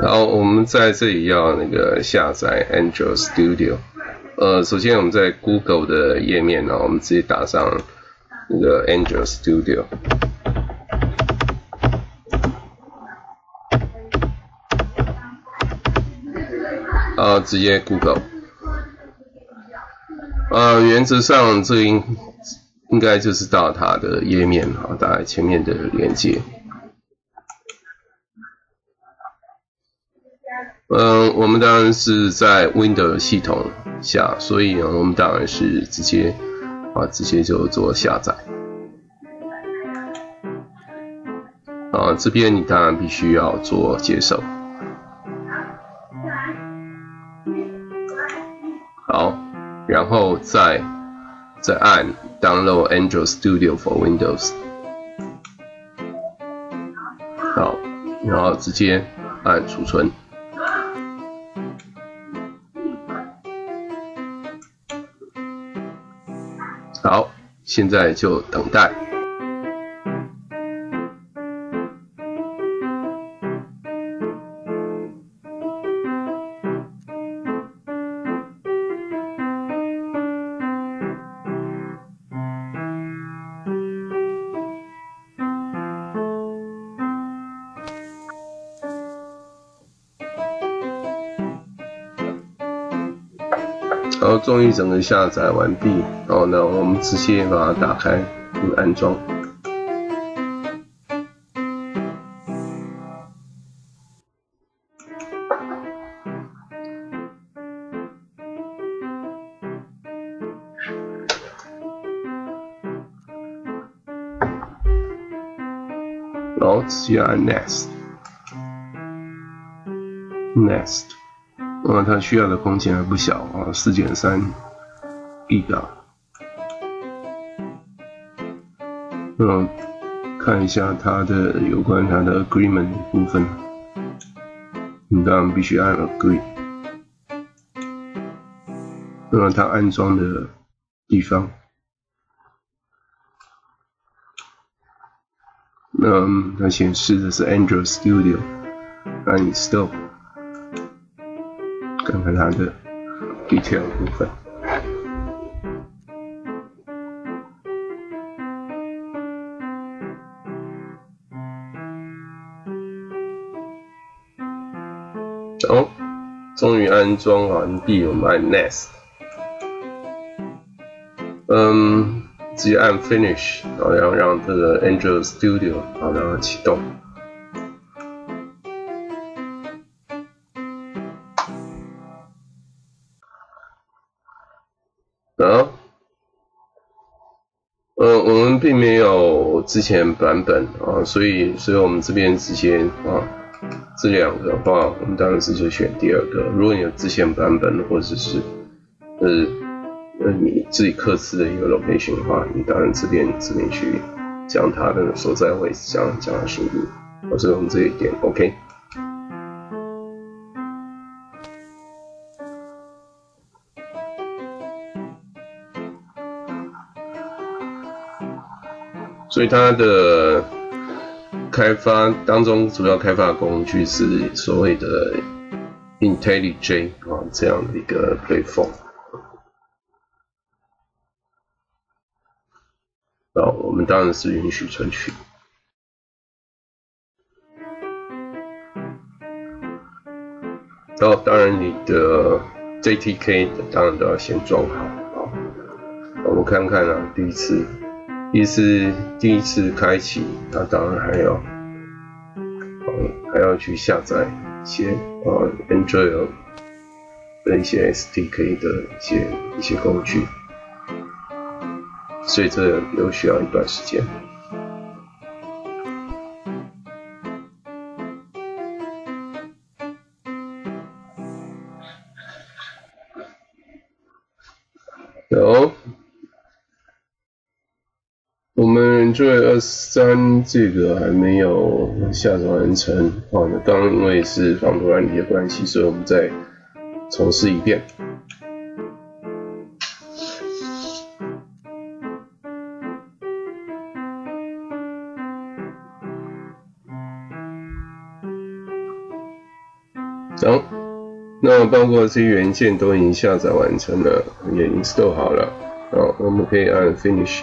然后我们在这里要那个下载 Android Studio。呃，首先我们在 Google 的页面呢，我们直接打上那个 Android Studio。啊，直接 Google。呃，原则上这应应该就是到它的页面啊，大概前面的连接。嗯，我们当然是在 Windows 系统下，所以呢，我们当然是直接啊，直接就做下载。啊，这边你当然必须要做接受。好，然后再再按 Download Android Studio for Windows。好，然后直接按储存。好，现在就等待。终于整个下载完毕，然后呢，我们直接把它打开，就安装。然后直接按 Next，Next。那么它需要的空间还不小啊，四减三 G 啊。嗯，看一下它的有关它的 Agreement 部分，你当然必须按 Agree。那么它安装的地方，那它显示的是 Android Studio，按 Install。看看它的 detail 部分。哦，终于安装完毕，我们按 Next。嗯，直接按 Finish，然后让这个 Android Studio 好让它启动。呃，我们并没有之前版本啊，所以，所以我们这边直接啊，这两个的话，我们当然是就选第二个。如果你有之前版本，或者是呃呃你自己刻字的一个 location 的话，你当然这边这边去将它的所在位置将将它输入，所以我们这一点 OK。所以它的开发当中，主要开发工具是所谓的 IntelliJ 啊这样的一个 platform。啊，我们当然是允许存取。然后，当然你的 JTK 当然都要先装好啊。我们看看啊，第一次。第一次第一次开启，那当然还要，还要去下载一些啊 Android 的一些 SDK 的一些一些工具，所以这又需要一段时间。有。Android 二三这个还没有下载完成，哦，那刚因为是防毒软体的关系，所以我们再重试一遍。好，那包括这些元件都已经下载完成了，也 install 好了。好，我们可以按 Finish。